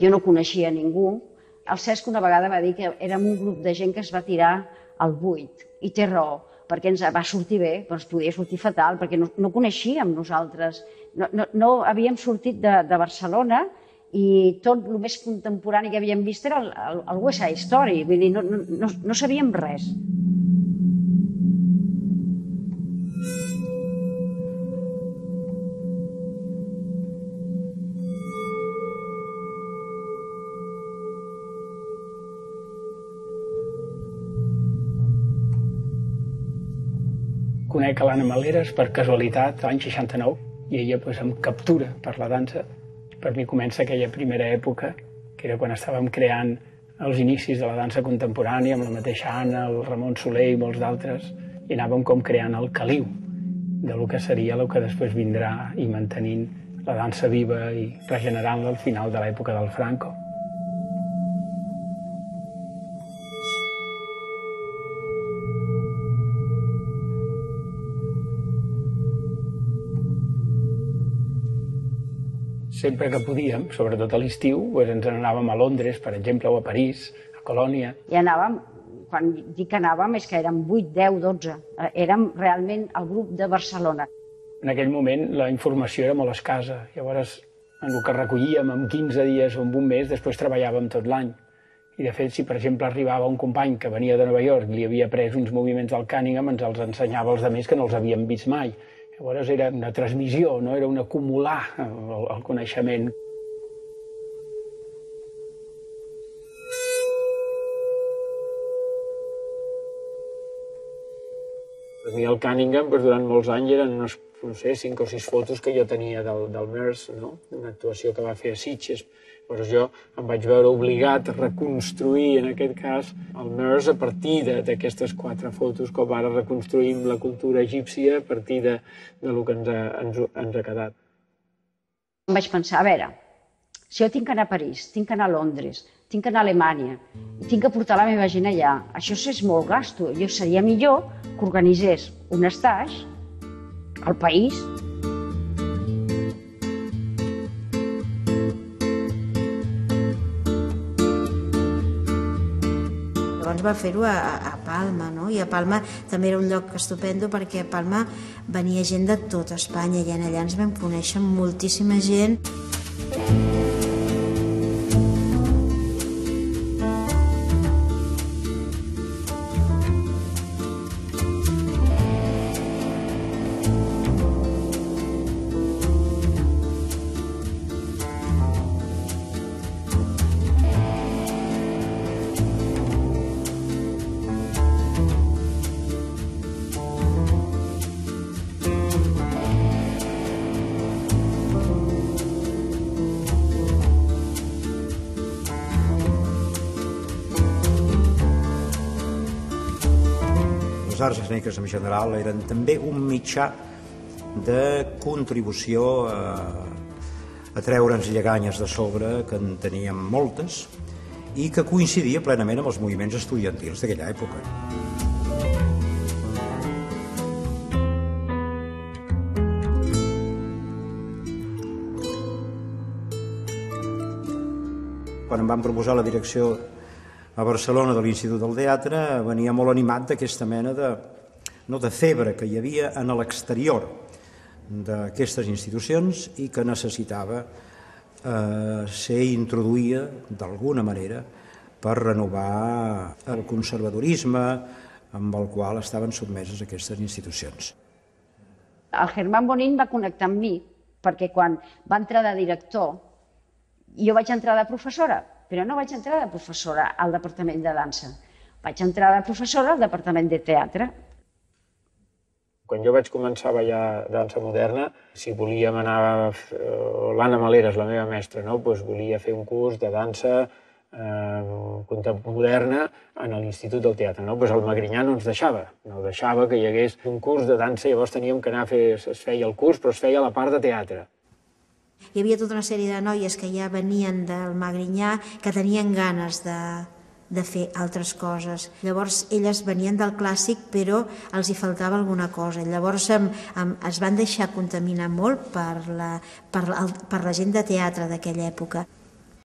Jo no coneixia ningú. El Cesc una vegada va dir que érem un grup de gent que es va tirar al buit. I té raó, perquè ens va sortir bé, però ens podia sortir fatal, perquè no, no coneixíem nosaltres. No, no, no havíem sortit de, de Barcelona i tot el més contemporani que havíem vist era el, el, el West Side Story, vull dir, no, no, no, no sabíem res. Conec l'Anna Maleres per casualitat l'any 69 i ella pues, em captura per la dansa. Per mi comença aquella primera època, que era quan estàvem creant els inicis de la dansa contemporània amb la mateixa Anna, el Ramon Soler i molts d'altres, i anàvem com creant el caliu de lo que seria el que després vindrà i mantenint la dansa viva i regenerant-la al final de l'època del Franco. Sempre que podíem, sobretot a l'estiu, doncs ens anàvem a Londres, per exemple, o a París, a Colònia. I anàvem, quan dic que anàvem, és que érem 8, 10, 12. Érem realment el grup de Barcelona. En aquell moment la informació era molt escassa. Llavors, en el que recollíem en 15 dies o en un mes, després treballàvem tot l'any. I de fet, si per exemple arribava un company que venia de Nova York i li havia pres uns moviments del Cunningham, ens els ensenyava els altres que no els havíem vist mai. Llavors era una transmissió, no era un acumular el, el coneixement. Per mi el Cunningham doncs, durant molts anys eren unes, no sé, cinc o sis fotos que jo tenia del, del MERS, no? una actuació que va fer a Sitges. Llavors jo em vaig veure obligat a reconstruir, en aquest cas, el MERS a partir d'aquestes quatre fotos, com ara reconstruïm la cultura egípcia a partir de, de lo que ens ha, ens, ens ha quedat. Em vaig pensar, a veure, si jo tinc que anar a París, tinc que anar a Londres, tinc que anar a Alemanya, tinc que portar la meva gent allà, això és molt gasto. Jo seria millor que organitzés un estatge al país llavors va fer-ho a, a Palma, no? I a Palma també era un lloc estupendo perquè a Palma venia gent de tota Espanya i allà ens vam conèixer moltíssima gent. Les arts escèniques en general eren també un mitjà de contribució a, a treure'ns lleganyes de sobre, que en teníem moltes, i que coincidia plenament amb els moviments estudiantils d'aquella època. Quan em van proposar la direcció a Barcelona de l'Institut del Teatre venia molt animat d'aquesta mena de, no de febre que hi havia en l'exterior d'aquestes institucions i que necessitava eh, ser introduïda d'alguna manera per renovar el conservadorisme amb el qual estaven sotmeses aquestes institucions. El Germán Bonín va connectar amb mi perquè quan va entrar de director jo vaig entrar de professora però no vaig entrar de professora al departament de dansa. Vaig entrar de professora al departament de teatre. Quan jo vaig començar a ballar dansa moderna, si volíem anar... L'Anna Maleres, la meva mestra, no? pues volia fer un curs de dansa eh, moderna en l'Institut del Teatre. No? Pues el Magrinyà no ens deixava, no deixava que hi hagués un curs de dansa, llavors teníem que anar a fer, es feia el curs, però es feia la part de teatre. Hi havia tota una sèrie de noies que ja venien del Magrinyà que tenien ganes de, de fer altres coses. Llavors elles venien del clàssic però els hi faltava alguna cosa. Llavors em, em, es van deixar contaminar molt per la, per, per la gent de teatre d'aquella època.